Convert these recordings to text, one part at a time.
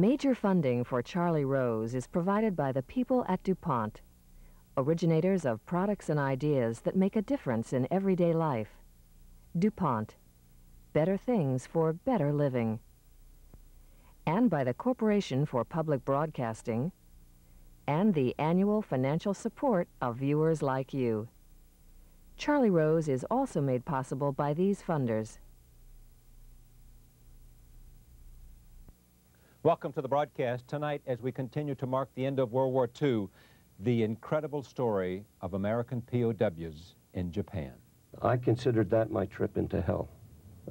Major funding for Charlie Rose is provided by the people at DuPont, originators of products and ideas that make a difference in everyday life. DuPont, better things for better living. And by the Corporation for Public Broadcasting, and the annual financial support of viewers like you. Charlie Rose is also made possible by these funders. Welcome to the broadcast tonight as we continue to mark the end of World War II, the incredible story of American POWs in Japan. I considered that my trip into hell.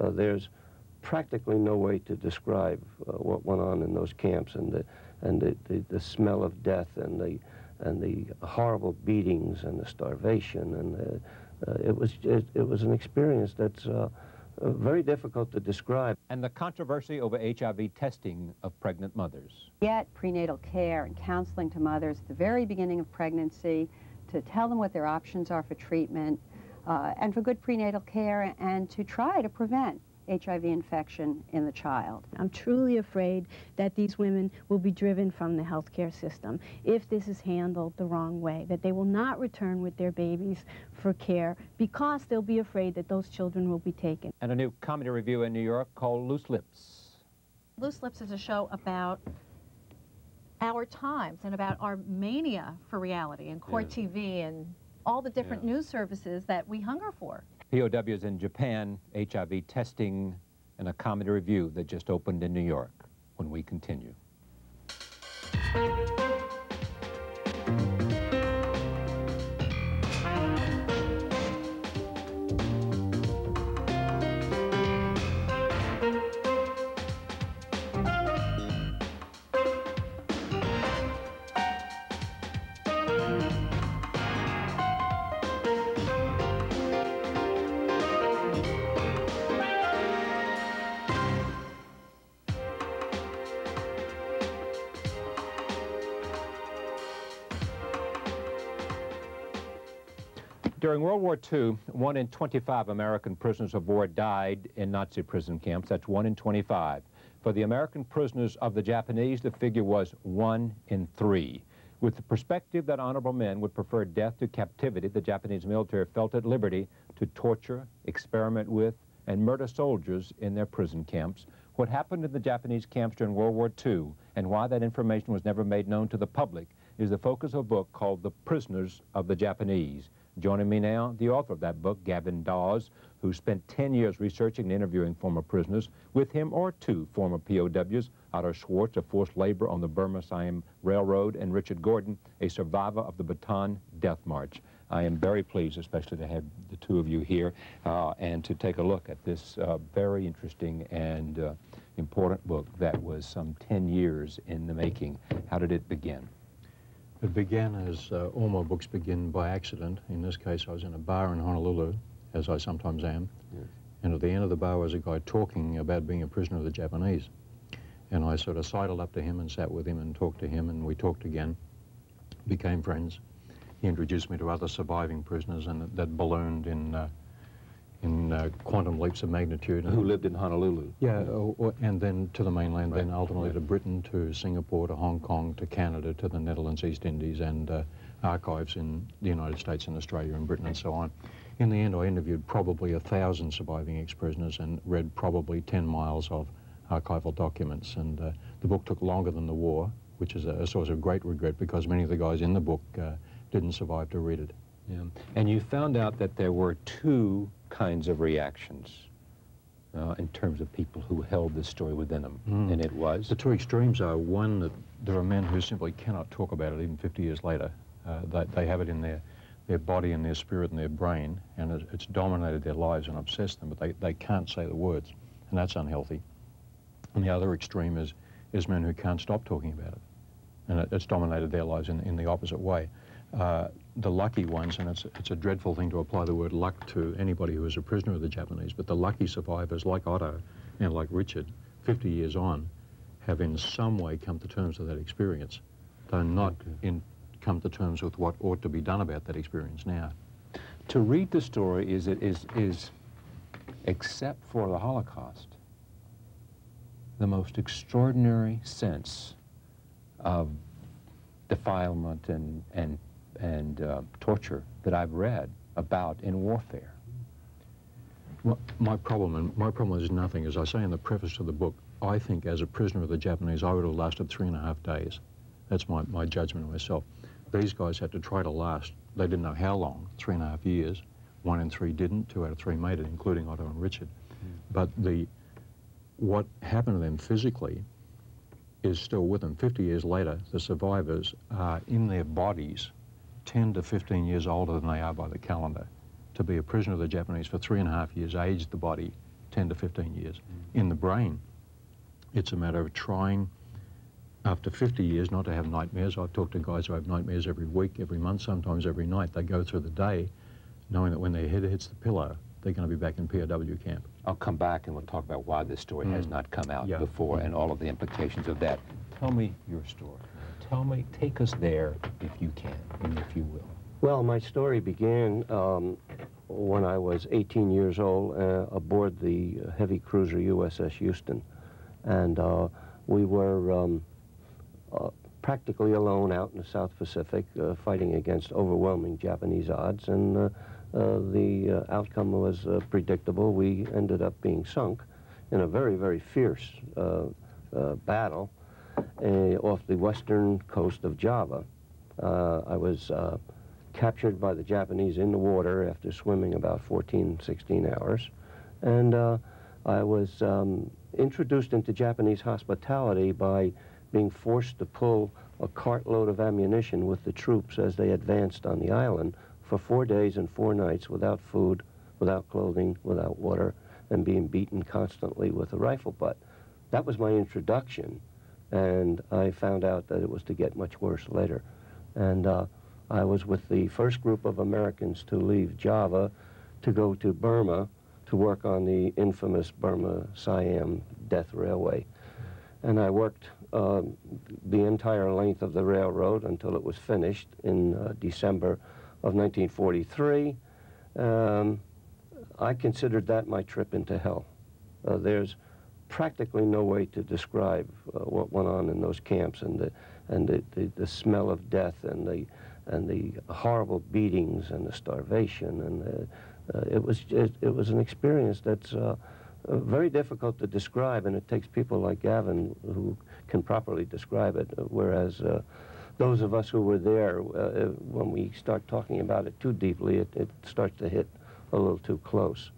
Uh, there's practically no way to describe uh, what went on in those camps and the, and the, the, the, smell of death and the, and the horrible beatings and the starvation. And the, uh, it, was, it, it, was an experience that's uh, very difficult to describe. And the controversy over HIV testing of pregnant mothers. Get prenatal care and counseling to mothers at the very beginning of pregnancy to tell them what their options are for treatment uh, and for good prenatal care and to try to prevent HIV infection in the child. I'm truly afraid that these women will be driven from the healthcare system if this is handled the wrong way, that they will not return with their babies for care because they'll be afraid that those children will be taken. And a new comedy revue in New York called Loose Lips. Loose Lips is a show about our times and about our mania for reality and court yeah. TV and all the different yeah. news services that we hunger for. POWs in Japan, HIV testing, and a comedy revue that just opened in New York when we continue. During World War II, one in 25 American prisoners of war died in Nazi prison camps. That's one in 25. For the American prisoners of the Japanese, the figure was one in three. With the perspective that honorable men would prefer death to captivity, the Japanese military felt at liberty to torture, experiment with, and murder soldiers in their prison camps. What happened in the Japanese camps during World War II and why that information was never made known to the public is the focus of a book called The Prisoners of the Japanese. Joining me now, the author of that book, Gavan Daws, who spent 10 years researching and interviewing former prisoners. With him are two former POWs, Otto Schwarz, of forced labor on the Burma-Siam Railroad, and Richard Gordon, a survivor of the Bataan Death March. I am very pleased, especially to have the two of you here, uh, and to take a look at this uh, very interesting and uh, important book that was some 10 years in the making. How did it begin? It began as uh, all my books begin by accident. In this case, I was in a bar in Honolulu, as I sometimes am. Yes. And at the end of the bar was a guy talking about being a prisoner of the Japanese. And I sort of sidled up to him and sat with him and talked to him, and we talked again, became friends. He introduced me to other surviving prisoners, and that ballooned in uh, in uh, quantum leaps of magnitude. Who lived in Honolulu? Yeah, uh, and then to the mainland, right. then ultimately right. to Britain, to Singapore, to Hong Kong, to Canada, to the Netherlands, East Indies, and uh, archives in the United States and Australia and Britain and so on. In the end, I interviewed probably a thousand surviving ex-prisoners and read probably 10 miles of archival documents. And uh, the book took longer than the war, which is a, a, source of great regret because many of the guys in the book uh, didn't survive to read it. Yeah. And you found out that there were two kinds of reactions uh, in terms of people who held this story within them, mm. and it was? The two extremes are, one, that there are men who simply cannot talk about it even 50 years later. Uh, they, they have it in their, their body and their spirit and their brain, and it, it's dominated their lives and obsessed them, but they, they can't say the words, and that's unhealthy. And the other extreme is, is men who can't stop talking about it, and it, it's dominated their lives in, in the opposite way. Uh, the lucky ones, and it's, it's a dreadful thing to apply the word luck to anybody who is a prisoner of the Japanese, but the lucky survivors like Otto and like Richard, 50 years on, have in some way come to terms with that experience, though not in, come to terms with what ought to be done about that experience now. To read the story is, is, is except for the Holocaust, the most extraordinary sense of defilement and, and, and uh, torture that I've read about in warfare. My, my problem, and my problem is nothing. As I say in the preface to the book, I think as a prisoner of the Japanese, I would have lasted three and a half days. That's my, my judgment of myself. These guys had to try to last, they didn't know how long, three and a half years. One in three didn't, two out of three made it, including Otto and Richard. Mm. But the, what happened to them physically is still with them. 50 years later, the survivors are in their bodies 10 to 15 years older than they are by the calendar. To be a prisoner of the Japanese for three and a half years aged the body 10 to 15 years. Mm. In the brain, it's a matter of trying after 50 years not to have nightmares. I've talked to guys who have nightmares every week, every month, sometimes every night. They go through the day knowing that when their head hits the pillow, they're going to be back in POW camp. I'll come back and we'll talk about why this story mm. has not come out yeah. before and all of the implications of that. Tell me your story. Tell me, take us there if you can and if you will. Well, my story began um, when I was 18 years old uh, aboard the heavy cruiser USS Houston. And uh, we were um, uh, practically alone out in the South Pacific uh, fighting against overwhelming Japanese odds. And uh, uh, the outcome was predictable. We ended up being sunk in a very, very fierce battle off the western coast of Java. I was captured by the Japanese in the water after swimming about 14, 16 hours. And uh, I was um, introduced into Japanese hospitality by being forced to pull a cartload of ammunition with the troops as they advanced on the island for four days and four nights without food, without clothing, without water, and being beaten constantly with a rifle butt. That was my introduction, and I found out that it was to get much worse later. And uh, I was with the first group of Americans to leave Java to go to Burma to work on the infamous Burma-Siam Death Railway. And I worked uh, the entire length of the railroad until it was finished in uh, December of 1943. Um, I considered that my trip into hell. Uh, there's practically no way to describe uh, what went on in those camps and the and the, the, the, smell of death and the and the horrible beatings and the starvation and the, uh, it was it, it, was an experience that's uh, uh, very difficult to describe, and it takes people like Gavan who can properly describe it. Whereas those of us who were there, when we start talking about it too deeply, it, it starts to hit a little too close.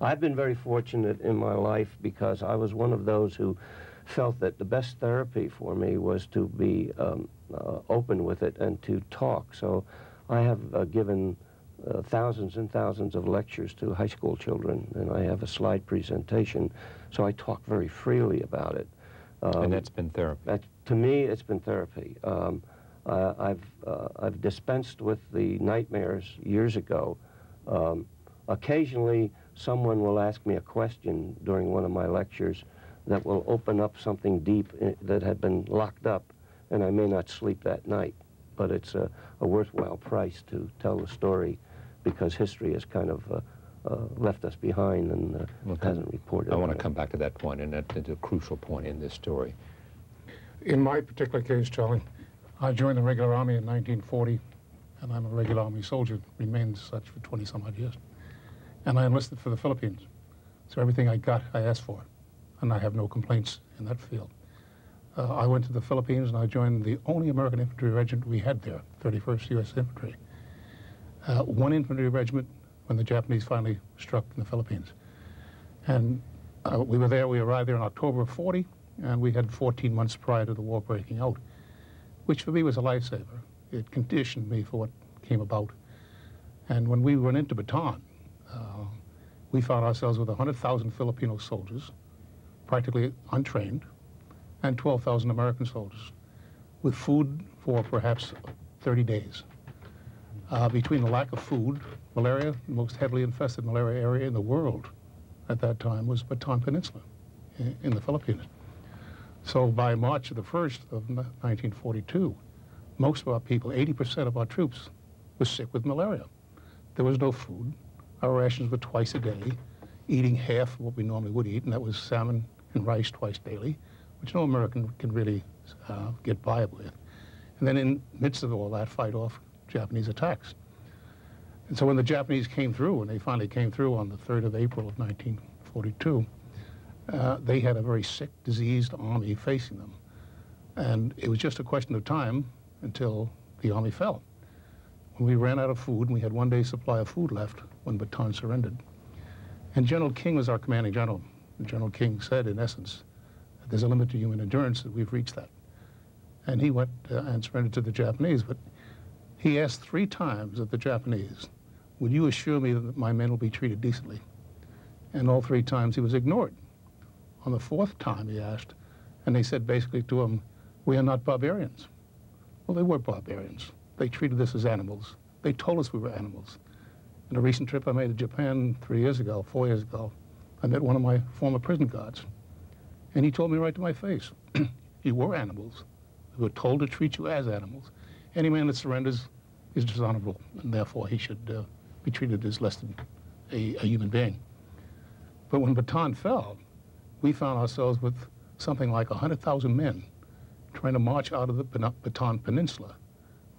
I've been very fortunate in my life because I was one of those who felt that the best therapy for me was to be um, uh, open with it and to talk. So I have uh, given uh, thousands and thousands of lectures to high school children, and I have a slide presentation, so I talk very freely about it. Um, and that's been therapy. That, to me, it's been therapy. Um, uh, I've uh, I've dispensed with the nightmares years ago. Um, occasionally, someone will ask me a question during one of my lectures that will open up something deep eh, that had been locked up, and I may not sleep that night. But it's a, a worthwhile price to tell the story because history has kind of uh, uh, left us behind and uh, well, hasn't reported. I want to come back to that point, and that's a crucial point in this story. In my particular case, Charlie, I joined the regular army in 1940, and I'm a regular army soldier, remained such for 20 some odd years. And I enlisted for the Philippines. So everything I got, I asked for, and I have no complaints in that field. Uh, I went to the Philippines and I joined the only American infantry regiment we had there, 31st U.S. Infantry uh, one infantry regiment when the Japanese finally struck in the Philippines. And uh, we were there, we arrived there in October of 40, and we had 14 months prior to the war breaking out, which for me was a lifesaver. It conditioned me for what came about. And when we went into Bataan, we found ourselves with 100,000 Filipino soldiers, practically untrained, and 12,000 American soldiers, with food for perhaps 30 days uh, between the lack of food, malaria, the most heavily infested malaria area in the world at that time was Bataan Peninsula in, in the Philippines. So by March the 1st of 1942, most of our people, 80% of our troops, were sick with malaria. There was no food. Our rations were twice a day, eating half of what we normally would eat, and that was salmon and rice twice daily, which no American can really uh, get by with. And then in midst of all that, fight off Japanese attacks. And so when the Japanese came through, when they finally came through on the 3rd of April of 1942, uh, they had a very sick, diseased army facing them. And it was just a question of time until the army fell. We ran out of food, and we had one day's supply of food left when Bataan surrendered. And General King was our commanding general. General King said, in essence, there's a limit to human endurance, that we've reached that. And he went uh, and surrendered to the Japanese, but he asked three times of the Japanese, would you assure me that my men will be treated decently? And all three times he was ignored. On the fourth time he asked, and they said basically to him, we are not barbarians. Well, they were barbarians. They treated us as animals. They told us we were animals. In a recent trip I made to Japan three years ago, four years ago, I met one of my former prison guards. And he told me right to my face, you were animals. We were told to treat you as animals. Any man that surrenders is dishonorable, and therefore he should uh, be treated as less than a, a human being. But when Bataan fell, we found ourselves with something like 100,000 men trying to march out of the Bataan Peninsula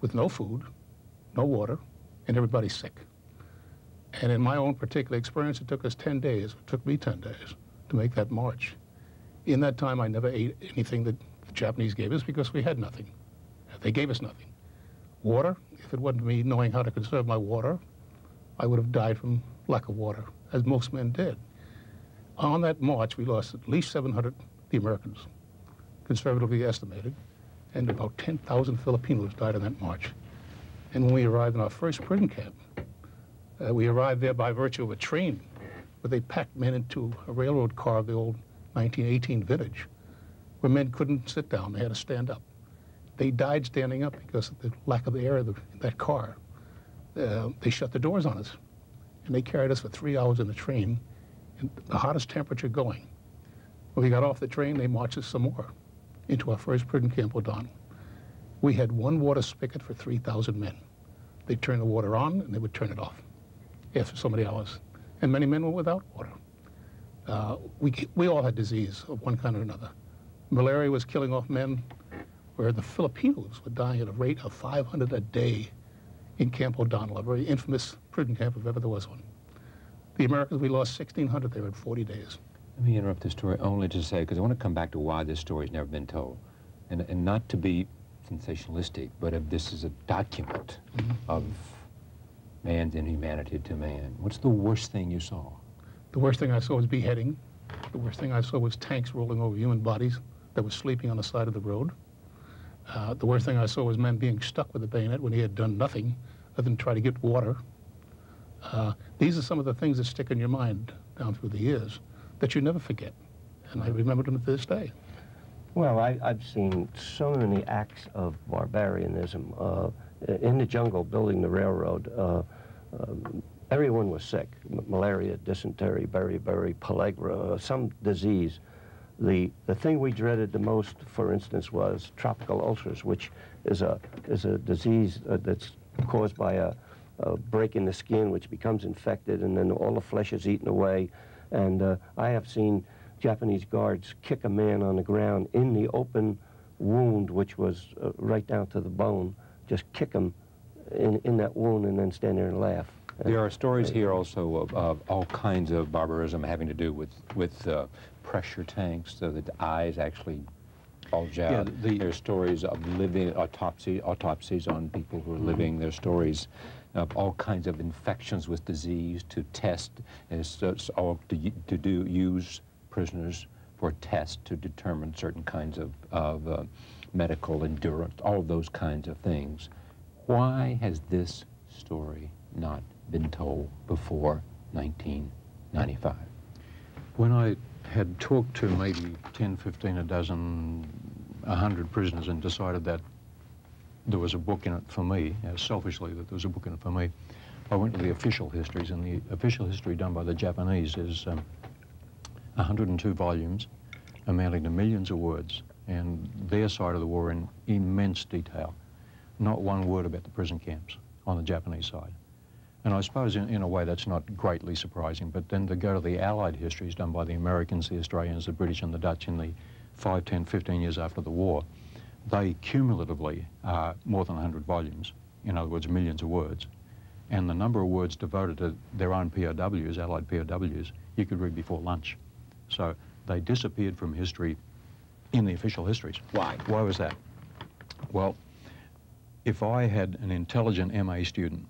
with no food, no water, and everybody sick. And in my own particular experience, it took us 10 days, it took me 10 days to make that march. In that time, I never ate anything that the Japanese gave us because we had nothing. They gave us nothing. Water, if it wasn't me knowing how to conserve my water, I would have died from lack of water, as most men did. On that march, we lost at least 700, the Americans, conservatively estimated, and about 10,000 Filipinos died in that march. And when we arrived in our first prison camp, uh, we arrived there by virtue of a train where they packed men into a railroad car of the old 1918 vintage, where men couldn't sit down, they had to stand up. They died standing up because of the lack of air in that car. Uh, they shut the doors on us, and they carried us for three hours in the train, in the hottest temperature going. When we got off the train, they marched us some more into our first prison camp, O'Donnell. We had one water spigot for 3,000 men. They'd turn the water on, and they would turn it off after so many hours. And many men were without water. Uh, we, we all had disease of one kind or another. Malaria was killing off men, where the Filipinos were dying at a rate of 500 a day in Camp O'Donnell, a very infamous prison camp if ever there was one. The Americans, we lost 1,600 there in 40 days. Let me interrupt this story only to say, because I want to come back to why this story has never been told. And, and not to be sensationalistic, but if this is a document mm -hmm. of man's inhumanity to man. What's the worst thing you saw? The worst thing I saw was beheading. The worst thing I saw was tanks rolling over human bodies that were sleeping on the side of the road. Uh, the worst thing I saw was men being stuck with a bayonet when he had done nothing other than try to get water. Uh, these are some of the things that stick in your mind down through the years that you never forget. And I remember them to this day. Well, I, have seen so many acts of barbarianism. Uh, in the jungle building the railroad, uh, um, everyone was sick. M malaria, dysentery, beriberi, pellagra, uh, some disease. The, the thing we dreaded the most, for instance, was tropical ulcers, which is a, is a disease uh, that's caused by a, a, break in the skin, which becomes infected, and then all the flesh is eaten away. And uh, I have seen Japanese guards kick a man on the ground in the open wound, which was uh, right down to the bone, just kick him in, in that wound and then stand there and laugh. There are stories here also of, of all kinds of barbarism having to do with, with uh, pressure tanks so that the eyes actually bulge out. Yeah, the, There's stories of living autopsy, autopsies on people who are living. There's stories all kinds of infections with disease to test, as, uh, to, to do use prisoners for tests to determine certain kinds of, of uh, medical endurance, all those kinds of things. Why has this story not been told before 1995? When I had talked to maybe 10, 15, a dozen, 100 prisoners and decided that there was a book in it for me, selfishly that there was a book in it for me, I went to the official histories, and the official history done by the Japanese is um, 102 volumes amounting to millions of words and their side of the war in immense detail. Not one word about the prison camps on the Japanese side. And I suppose in, in a way that's not greatly surprising, but then to go to the Allied histories done by the Americans, the Australians, the British and the Dutch in the 5, 10, 15 years after the war, they cumulatively are more than 100 volumes, in other words, millions of words. And the number of words devoted to their own POWs, Allied POWs, you could read before lunch. So they disappeared from history in the official histories. Why? Why was that? Well, if I had an intelligent MA student